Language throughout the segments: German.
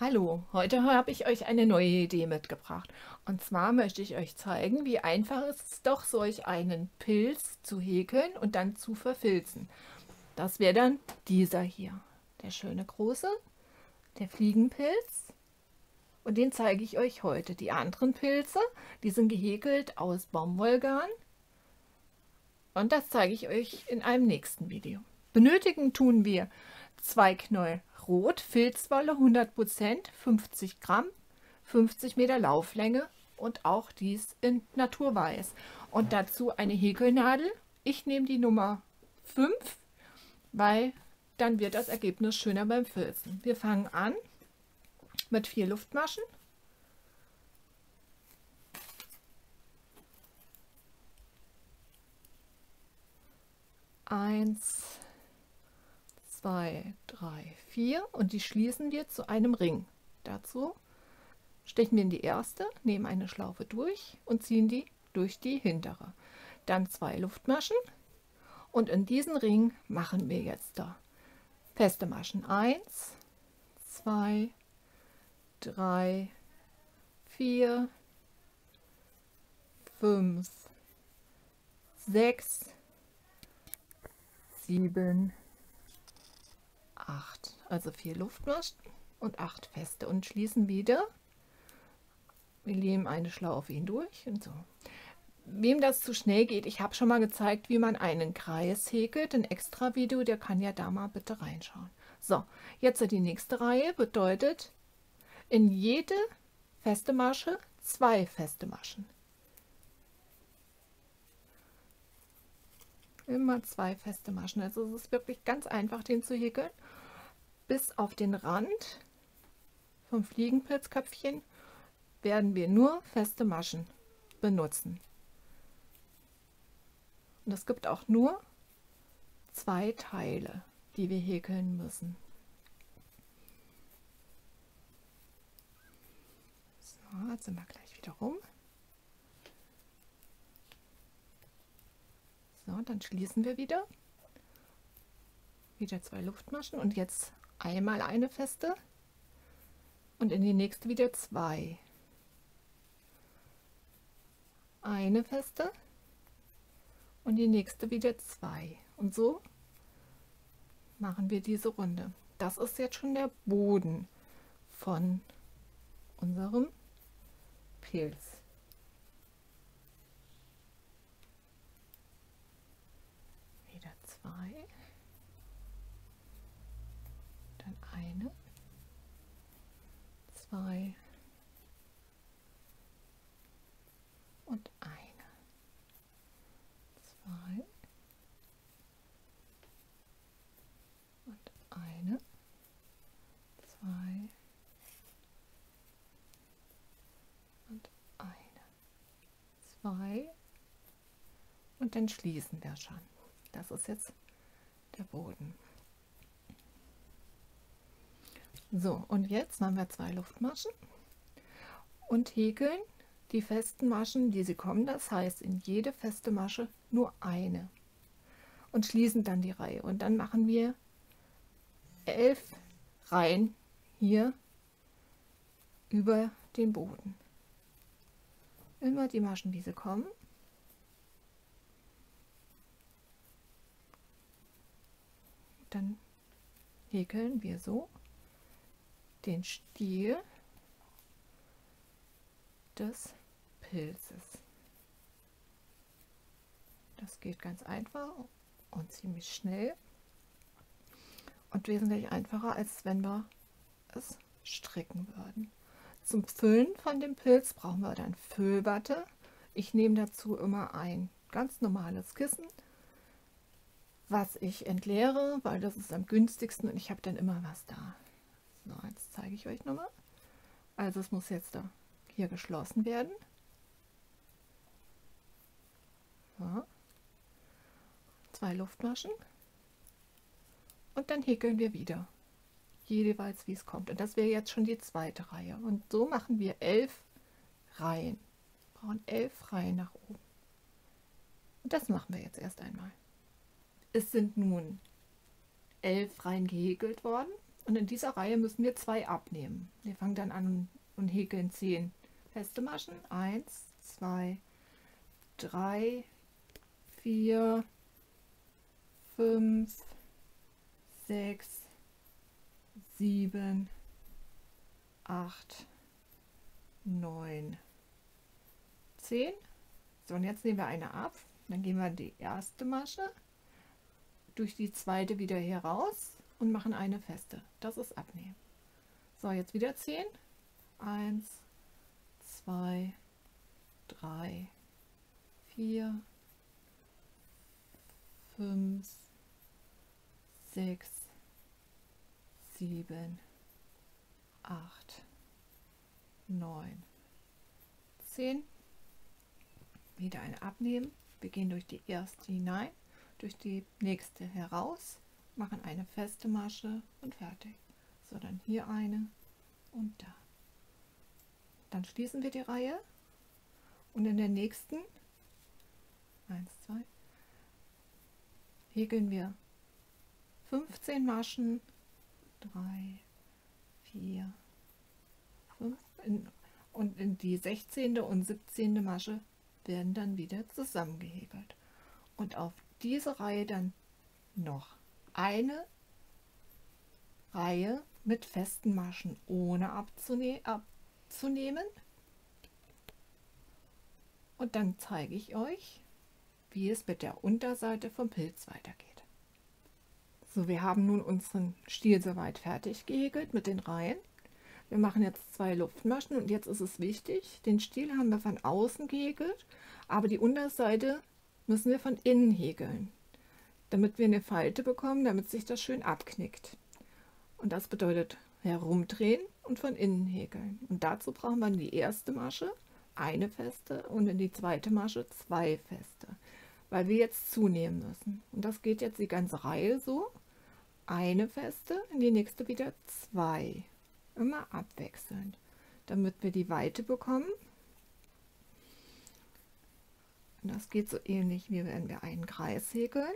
Hallo, heute habe ich euch eine neue Idee mitgebracht. Und zwar möchte ich euch zeigen, wie einfach es ist, doch solch einen Pilz zu häkeln und dann zu verfilzen. Das wäre dann dieser hier, der schöne große, der Fliegenpilz. Und den zeige ich euch heute. Die anderen Pilze, die sind gehäkelt aus Baumwollgarn. Und das zeige ich euch in einem nächsten Video. Benötigen tun wir zwei Knäuel Rot, Filzwolle 100%, 50 Gramm, 50 Meter Lauflänge und auch dies in Naturweiß. Und dazu eine Häkelnadel. Ich nehme die Nummer 5, weil dann wird das Ergebnis schöner beim Filzen. Wir fangen an mit vier Luftmaschen. Eins, zwei, drei, vier und die schließen wir zu einem Ring. Dazu stechen wir in die erste, nehmen eine Schlaufe durch und ziehen die durch die hintere. Dann zwei Luftmaschen und in diesen Ring machen wir jetzt da feste Maschen. Eins, zwei, drei, vier, fünf, sechs, sieben, 8. Also vier Luftmaschen und 8 feste und schließen wieder. Wir nehmen eine Schlaufe hindurch und so. Wem das zu schnell geht, ich habe schon mal gezeigt, wie man einen Kreis häkelt. Ein extra Video, der kann ja da mal bitte reinschauen. So, jetzt die nächste Reihe bedeutet in jede feste Masche zwei feste Maschen. Immer zwei feste Maschen. Also es ist wirklich ganz einfach, den zu häkeln bis auf den Rand vom Fliegenpilzköpfchen werden wir nur feste Maschen benutzen. Und es gibt auch nur zwei Teile, die wir häkeln müssen. So, jetzt sind wir gleich wieder rum. So, dann schließen wir wieder. Wieder zwei Luftmaschen und jetzt einmal eine feste und in die nächste wieder zwei. Eine feste und die nächste wieder zwei. Und so machen wir diese Runde. Das ist jetzt schon der Boden von unserem Pilz. Wieder zwei. eine, zwei und eine, zwei und eine, zwei und eine, zwei und dann schließen wir schon. Das ist jetzt der Boden. So, und jetzt machen wir zwei Luftmaschen und häkeln die festen Maschen, die sie kommen, das heißt in jede feste Masche nur eine und schließen dann die Reihe und dann machen wir elf Reihen hier über den Boden. Immer die Maschen, wie sie kommen. Dann häkeln wir so den Stiel des Pilzes. Das geht ganz einfach und ziemlich schnell und wesentlich einfacher, als wenn wir es stricken würden. Zum Füllen von dem Pilz brauchen wir dann Füllwatte. Ich nehme dazu immer ein ganz normales Kissen, was ich entleere, weil das ist am günstigsten und ich habe dann immer was da. So, jetzt zeige ich euch nochmal. Also es muss jetzt da hier geschlossen werden. So. Zwei Luftmaschen. Und dann häkeln wir wieder. Jeweils wie es kommt. Und das wäre jetzt schon die zweite Reihe. Und so machen wir elf Reihen. Wir brauchen elf Reihen nach oben. Und das machen wir jetzt erst einmal. Es sind nun elf Reihen gehäkelt worden und in dieser Reihe müssen wir zwei abnehmen. Wir fangen dann an und häkeln 10 feste Maschen. 1, 2, 3, 4, 5, 6, 7, 8, 9, 10. So, und jetzt nehmen wir eine ab. Dann gehen wir die erste Masche durch die zweite wieder hier raus und machen eine feste. Das ist Abnehmen. So, jetzt wieder 10. 1, 2, 3, 4, 5, 6, 7, 8, 9, 10. Wieder eine abnehmen. Wir gehen durch die erste hinein, durch die nächste heraus, machen eine feste Masche und fertig. So, dann hier eine und da. Dann schließen wir die Reihe und in der nächsten 1, 2 häkeln wir 15 Maschen 3, 4, 5 in, und in die 16. und 17. Masche werden dann wieder zusammengehäkelt. Und auf diese Reihe dann noch eine Reihe mit festen Maschen ohne abzune abzunehmen. Und dann zeige ich euch, wie es mit der Unterseite vom Pilz weitergeht. So, wir haben nun unseren Stiel soweit fertig gehäkelt mit den Reihen. Wir machen jetzt zwei Luftmaschen und jetzt ist es wichtig, den Stiel haben wir von außen gehäkelt, aber die Unterseite müssen wir von innen häkeln, damit wir eine Falte bekommen, damit sich das schön abknickt. Und das bedeutet herumdrehen und von innen häkeln. Und dazu brauchen wir in die erste Masche eine feste und in die zweite Masche zwei feste, weil wir jetzt zunehmen müssen. Und das geht jetzt die ganze Reihe so eine feste, in die nächste wieder zwei. Immer abwechselnd, damit wir die Weite bekommen. Und das geht so ähnlich, wie wenn wir einen Kreis häkeln.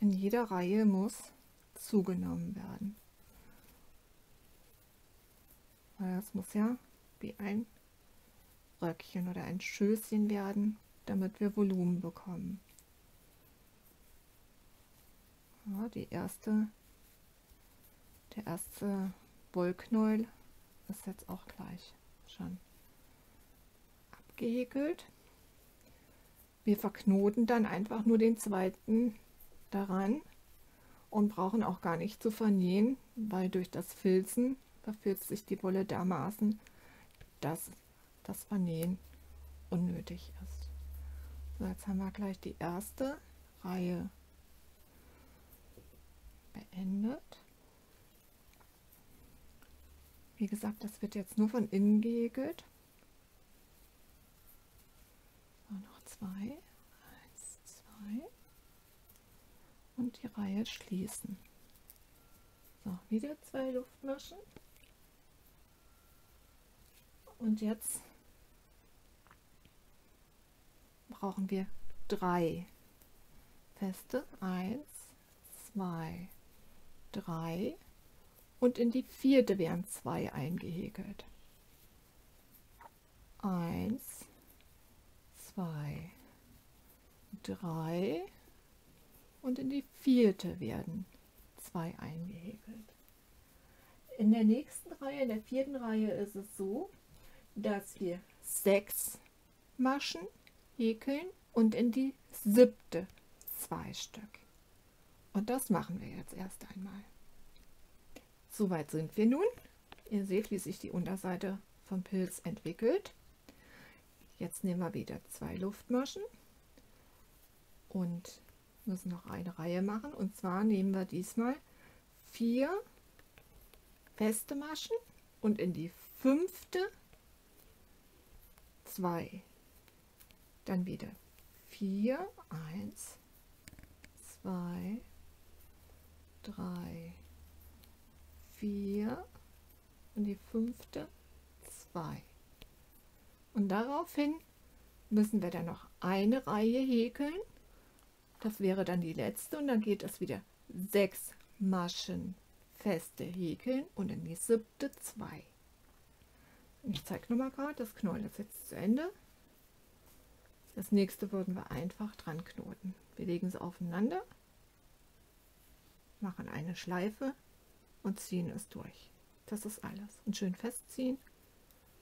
In jeder Reihe muss zugenommen werden. Das muss ja wie ein Röckchen oder ein Schößchen werden, damit wir Volumen bekommen. Ja, die erste, der erste Wollknäuel ist jetzt auch gleich schon abgehäkelt. Wir verknoten dann einfach nur den zweiten daran und brauchen auch gar nicht zu vernähen, weil durch das Filzen verfilzt sich die Wolle dermaßen, dass das Vernähen unnötig ist. So, jetzt haben wir gleich die erste Reihe beendet. Wie gesagt, das wird jetzt nur von innen gehäkelt. So, noch zwei. Eins, zwei. Und die Reihe schließen. So, wieder zwei Luftmaschen. Und jetzt brauchen wir drei feste. Eins, zwei, 3 und in die vierte werden zwei eingehäkelt. 1, 2, 3 und in die vierte werden zwei eingehäkelt. In der nächsten Reihe, in der vierten Reihe ist es so, dass wir sechs Maschen häkeln und in die siebte zwei Stück. Und das machen wir jetzt erst einmal. Soweit sind wir nun. Ihr seht, wie sich die Unterseite vom Pilz entwickelt. Jetzt nehmen wir wieder zwei Luftmaschen und müssen noch eine Reihe machen. Und zwar nehmen wir diesmal vier feste Maschen und in die fünfte zwei. Dann wieder vier, eins, zwei, drei, vier und die fünfte zwei. Und daraufhin müssen wir dann noch eine Reihe häkeln. Das wäre dann die letzte und dann geht es wieder sechs Maschen feste häkeln und in die siebte zwei. Ich zeige nochmal gerade, das Knäuel ist jetzt zu Ende. Das nächste würden wir einfach dran knoten. Wir legen sie aufeinander, machen eine Schleife und ziehen es durch. Das ist alles. Und schön festziehen.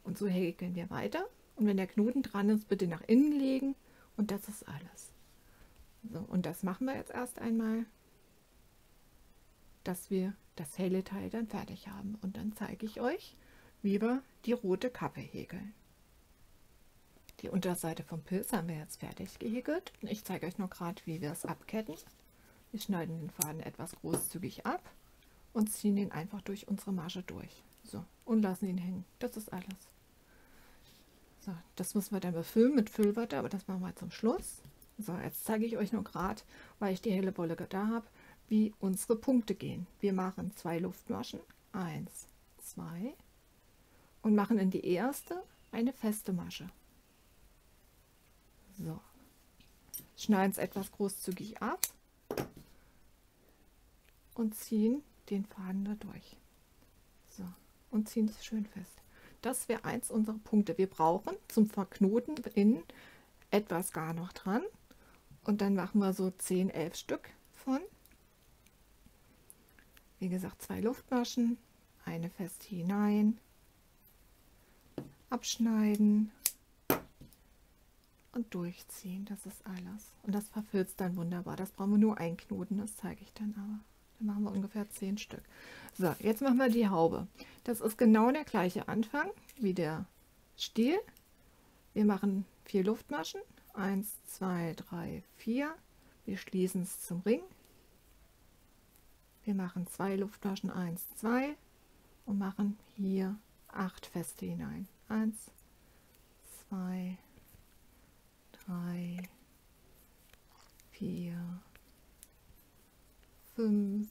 Und so häkeln wir weiter. Und wenn der Knoten dran ist, bitte nach innen legen. Und das ist alles. So, und das machen wir jetzt erst einmal, dass wir das helle Teil dann fertig haben. Und dann zeige ich euch, wie wir die rote Kappe häkeln. Die Unterseite vom Pilz haben wir jetzt fertig gehäkelt. Ich zeige euch nur gerade, wie wir es abketten. Wir schneiden den Faden etwas großzügig ab und ziehen ihn einfach durch unsere Masche durch. So, und lassen ihn hängen. Das ist alles. So, das müssen wir dann befüllen mit Füllwatte, aber das machen wir zum Schluss. So, jetzt zeige ich euch nur gerade, weil ich die helle Wolle da habe, wie unsere Punkte gehen. Wir machen zwei Luftmaschen, eins, zwei und machen in die erste eine feste Masche. So, schneiden es etwas großzügig ab und ziehen den Faden da durch. So, und ziehen es schön fest. Das wäre eins unserer Punkte. Wir brauchen zum Verknoten in etwas gar noch dran. Und dann machen wir so 10, 11 Stück von. Wie gesagt, zwei Luftmaschen, eine fest hinein, abschneiden und durchziehen. Das ist alles. Und das verfilzt dann wunderbar. Das brauchen wir nur einknoten, das zeige ich dann aber. Dann machen wir ungefähr 10 Stück. So, jetzt machen wir die Haube. Das ist genau der gleiche Anfang wie der Stiel. Wir machen vier Luftmaschen. 1, 2, 3, 4. Wir schließen es zum Ring. Wir machen zwei Luftmaschen 1, 2 und machen hier 8 feste hinein. 1, 2, 3, 4, 5,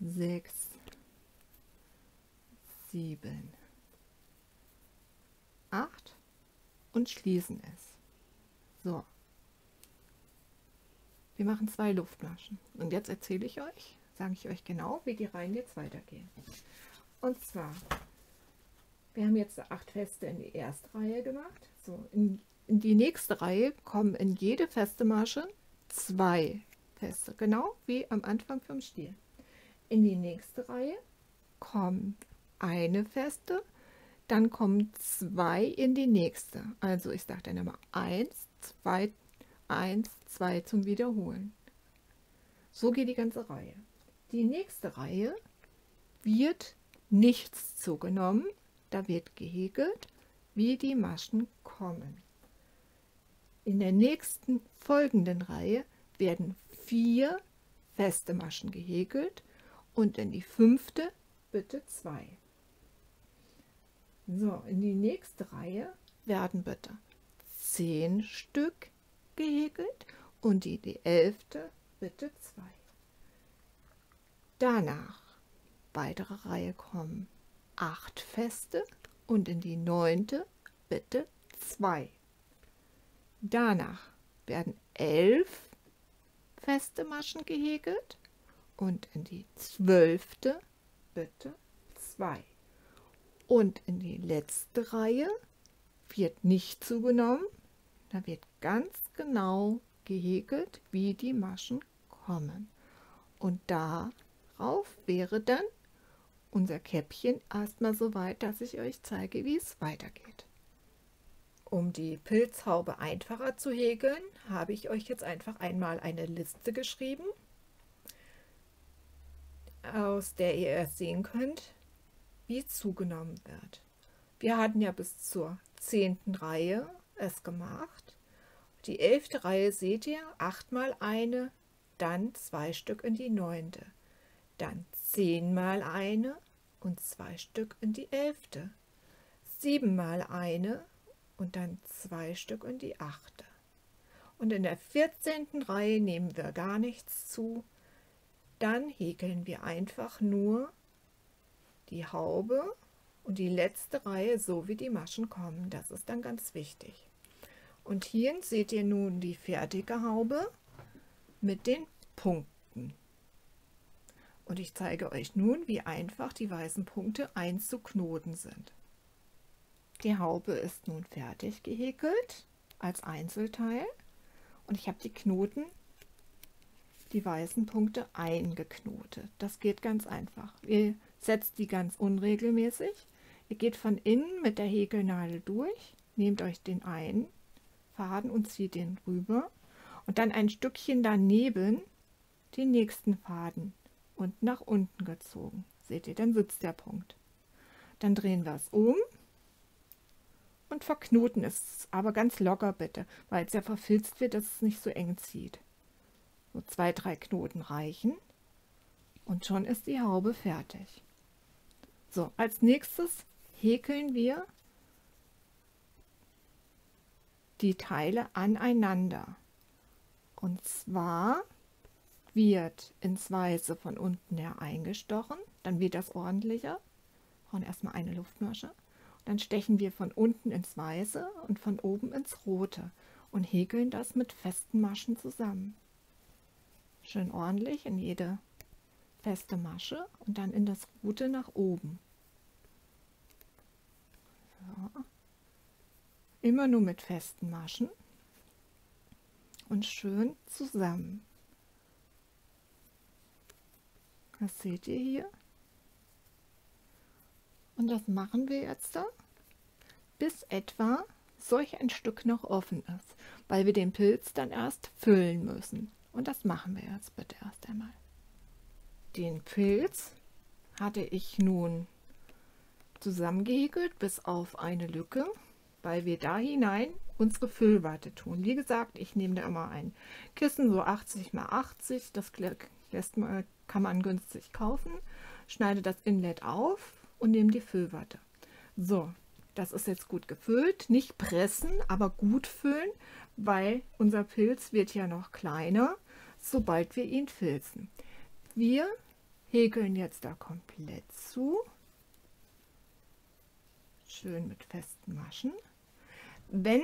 6, 7, 8 und schließen es. So. Wir machen zwei Luftmaschen. Und jetzt erzähle ich euch, sage ich euch genau, wie die Reihen jetzt weitergehen. Und zwar, wir haben jetzt acht Feste in die erste Reihe gemacht. So, in, in die nächste Reihe kommen in jede feste Masche zwei Feste, genau wie am Anfang vom Stiel. In die nächste Reihe kommt eine Feste, dann kommen zwei in die nächste. Also ich sage dann immer 1, 2, 1, 2 zum Wiederholen. So geht die ganze Reihe. Die nächste Reihe wird nichts zugenommen, da wird gehäkelt, wie die Maschen kommen. In der nächsten folgenden Reihe werden vier feste Maschen gehäkelt und in die fünfte bitte zwei. So, in die nächste Reihe werden bitte zehn Stück gehäkelt und in die elfte bitte zwei. Danach weitere Reihe kommen acht feste und in die neunte bitte zwei. Danach werden elf feste Maschen gehäkelt und in die zwölfte bitte zwei. Und in die letzte Reihe wird nicht zugenommen, da wird ganz genau gehäkelt, wie die Maschen kommen. Und darauf wäre dann unser Käppchen erstmal so weit, dass ich euch zeige, wie es weitergeht. Um die Pilzhaube einfacher zu häkeln, habe ich euch jetzt einfach einmal eine Liste geschrieben, aus der ihr erst sehen könnt, wie zugenommen wird. Wir hatten ja bis zur zehnten Reihe es gemacht. Die elfte Reihe seht ihr, achtmal eine, dann zwei Stück in die neunte, dann zehnmal eine und zwei Stück in die elfte, siebenmal eine und dann zwei Stück in die achte. Und in der 14. Reihe nehmen wir gar nichts zu. Dann häkeln wir einfach nur die Haube und die letzte Reihe so wie die Maschen kommen. Das ist dann ganz wichtig. Und hier seht ihr nun die fertige Haube mit den Punkten. Und ich zeige euch nun, wie einfach die weißen Punkte einzuknoten sind. Die Haube ist nun fertig gehäkelt als Einzelteil und ich habe die Knoten, die weißen Punkte eingeknotet. Das geht ganz einfach. Ihr setzt die ganz unregelmäßig. Ihr geht von innen mit der Häkelnadel durch, nehmt euch den einen Faden und zieht den rüber und dann ein Stückchen daneben den nächsten Faden und nach unten gezogen. Seht ihr, dann sitzt der Punkt. Dann drehen wir es um und verknoten es, aber ganz locker bitte, weil es ja verfilzt wird, dass es nicht so eng zieht. So zwei, drei Knoten reichen und schon ist die Haube fertig. So, als nächstes häkeln wir die Teile aneinander. Und zwar wird ins Weiße von unten her eingestochen, dann wird das ordentlicher. Brauchen erstmal eine Luftmasche. Dann stechen wir von unten ins Weiße und von oben ins Rote und häkeln das mit festen Maschen zusammen. Schön ordentlich in jede feste Masche und dann in das Rote nach oben. So. Immer nur mit festen Maschen und schön zusammen. Das seht ihr hier. Und das machen wir jetzt da, bis etwa solch ein Stück noch offen ist, weil wir den Pilz dann erst füllen müssen. Und das machen wir jetzt bitte erst einmal. Den Pilz hatte ich nun zusammengehäkelt bis auf eine Lücke, weil wir da hinein unsere Füllwatte tun. Wie gesagt, ich nehme da immer ein Kissen, so 80 x 80, das lässt man, kann man günstig kaufen, schneide das Inlet auf und nehme die Füllwatte. So, das ist jetzt gut gefüllt, nicht pressen, aber gut füllen, weil unser Pilz wird ja noch kleiner, sobald wir ihn filzen. Wir häkeln jetzt da komplett zu, schön mit festen Maschen. Wenn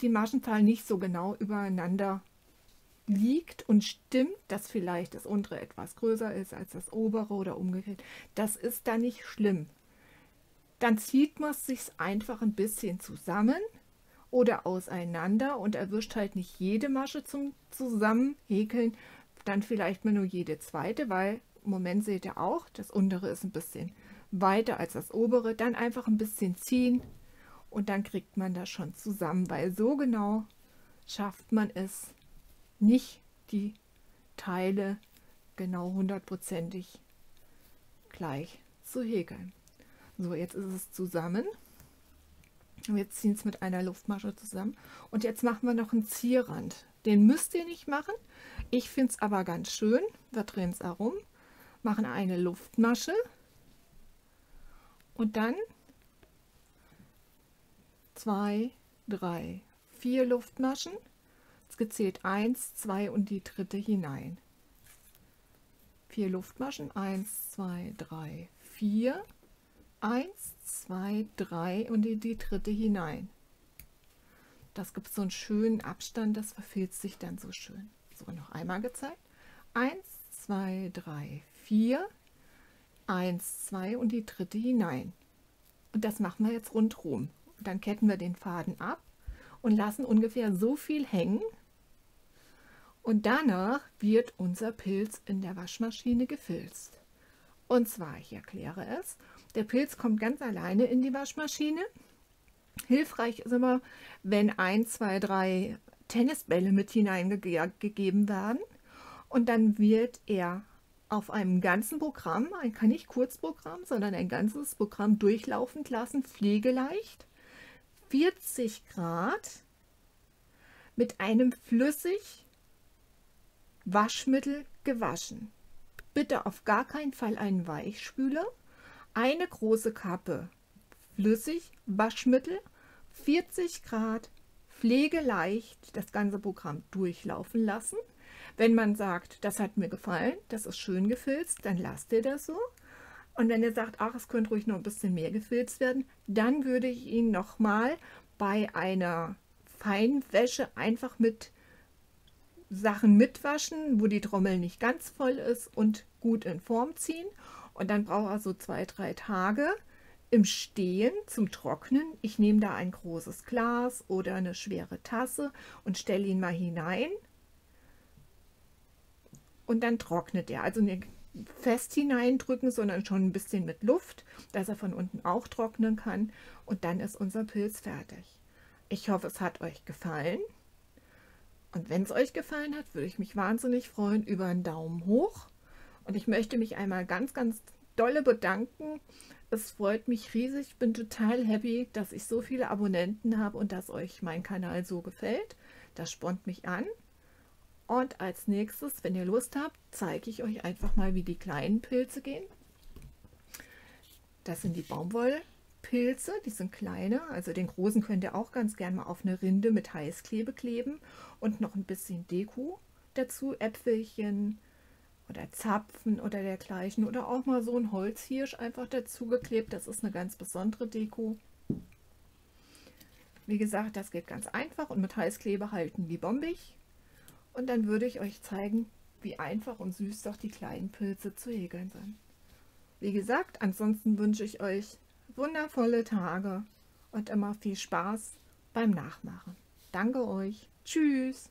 die Maschenzahl nicht so genau übereinander liegt und stimmt, dass vielleicht das untere etwas größer ist als das obere oder umgekehrt, das ist da nicht schlimm. Dann zieht man es sich einfach ein bisschen zusammen oder auseinander und erwischt halt nicht jede Masche zum Zusammenhäkeln, dann vielleicht mal nur jede zweite, weil im Moment seht ihr auch, das untere ist ein bisschen weiter als das obere. Dann einfach ein bisschen ziehen und dann kriegt man das schon zusammen, weil so genau schafft man es nicht, die Teile genau hundertprozentig gleich zu häkeln. So, jetzt ist es zusammen. Wir ziehen es mit einer Luftmasche zusammen. Und jetzt machen wir noch einen Zierrand. Den müsst ihr nicht machen. Ich finde es aber ganz schön. Wir drehen es herum, machen eine Luftmasche und dann zwei, drei, vier Luftmaschen. Jetzt gezählt eins, zwei und die dritte hinein. Vier Luftmaschen, eins, zwei, drei, vier. Eins, zwei, drei und in die dritte hinein. Das gibt so einen schönen Abstand, das verfilzt sich dann so schön. So, noch einmal gezeigt. Eins, zwei, drei, vier. Eins, zwei und die dritte hinein. Und das machen wir jetzt rundherum. Dann ketten wir den Faden ab und lassen ungefähr so viel hängen. Und danach wird unser Pilz in der Waschmaschine gefilzt. Und zwar, ich erkläre es, der Pilz kommt ganz alleine in die Waschmaschine. Hilfreich ist immer, wenn ein, zwei, drei Tennisbälle mit hineingegeben werden. Und dann wird er auf einem ganzen Programm, ein kann nicht Kurzprogramm, sondern ein ganzes Programm durchlaufend lassen, pflegeleicht, 40 Grad mit einem flüssig Waschmittel gewaschen. Bitte auf gar keinen Fall einen Weichspüler, eine große Kappe flüssig Waschmittel, 40 Grad, pflegeleicht das ganze Programm durchlaufen lassen. Wenn man sagt, das hat mir gefallen, das ist schön gefilzt, dann lasst ihr das so. Und wenn ihr sagt, ach, es könnte ruhig noch ein bisschen mehr gefilzt werden, dann würde ich ihn nochmal bei einer Feinwäsche einfach mit Sachen mitwaschen, wo die Trommel nicht ganz voll ist und gut in Form ziehen. Und dann braucht er so zwei, drei Tage im Stehen zum Trocknen. Ich nehme da ein großes Glas oder eine schwere Tasse und stelle ihn mal hinein. Und dann trocknet er. Also nicht fest hineindrücken, sondern schon ein bisschen mit Luft, dass er von unten auch trocknen kann. Und dann ist unser Pilz fertig. Ich hoffe, es hat euch gefallen. Und wenn es euch gefallen hat, würde ich mich wahnsinnig freuen über einen Daumen hoch. Und ich möchte mich einmal ganz, ganz dolle bedanken. Es freut mich riesig. Ich bin total happy, dass ich so viele Abonnenten habe und dass euch mein Kanal so gefällt. Das spornt mich an. Und als nächstes, wenn ihr Lust habt, zeige ich euch einfach mal, wie die kleinen Pilze gehen. Das sind die Baumwollpilze, die sind kleine. Also den großen könnt ihr auch ganz gerne mal auf eine Rinde mit Heißklebe kleben und noch ein bisschen Deko dazu, Äpfelchen oder Zapfen oder dergleichen oder auch mal so ein Holzhirsch einfach dazu geklebt. Das ist eine ganz besondere Deko. Wie gesagt, das geht ganz einfach und mit Heißklebe halten wie bombig. Und dann würde ich euch zeigen, wie einfach und süß doch die kleinen Pilze zu häkeln sind. Wie gesagt, ansonsten wünsche ich euch wundervolle Tage und immer viel Spaß beim Nachmachen. Danke euch. Tschüss.